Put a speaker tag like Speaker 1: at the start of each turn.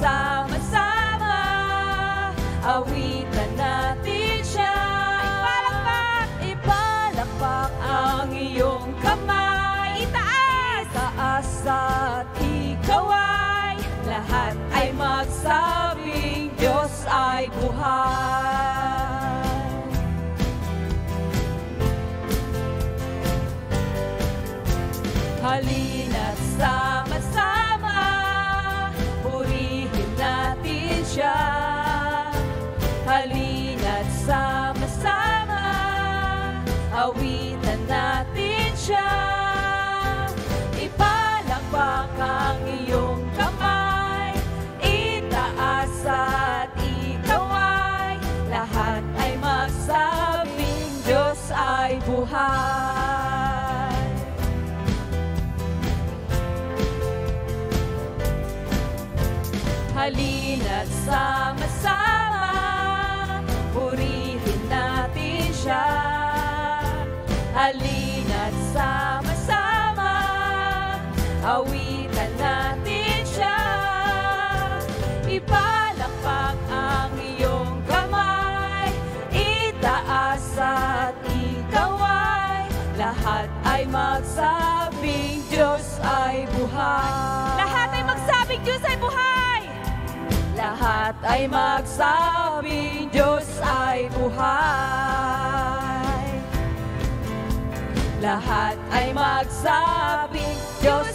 Speaker 1: sama-sama Awitan natin siya. Ipalakpak, ipalakpak ang iyong kamay. Itaas, itaas at ikaw ay Lahat ay magsabing Diyos ay buhay. Halina't sama-sama Awitan natin siya. Ipalakpak ang iyong kamay. Itaas at ikaw ay Lahat ay magsabing Diyos ay buhay. Halina't sama-sama Lahat ay magsabing Diyos ay buhay Lahat ay magsabing Diyos ay buhay lahat ay magsabing Diyos ay buhay. Lahat ay magsabing Diyos.